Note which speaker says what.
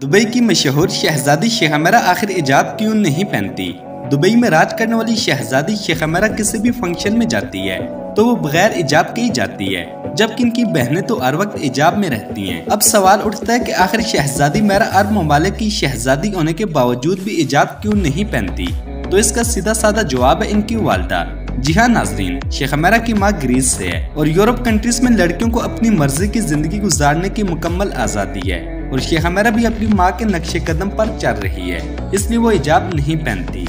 Speaker 1: Dubai की मशहूर शहजादी शेखमरा आखिर इजाब क्यों नहीं पहनती? दुबई में राज करने वाली शहजादी शेखमरा किसी भी फ़ंक्शन में जाती है तो वो बगैर इजाब के ही जाती है, जबकि इनकी बहनें तो हर वक्त इजाब में रहती हैं। अब सवाल उठता है कि आखिर शहजादी मेरा अरब ममालिक की शहजादी होने के बावजूद भी इजाब क्यों नहीं पहनती? तो इसका सीधा साधा जवाब है इनकी वालदा। जी हाँ नाजरीन, शेख अमेरा की माँ ग्रीस से है और यूरोप कंट्रीज़ में लड़कियों को अपनी मर्ज़ी की ज़िंदगी गुजारने की मुकम्मल आज़ादी है। और शेख मेरा भी अपनी माँ के नक्शे कदम पर चल रही है। इसलिए वो हिजाब नहीं पहनती।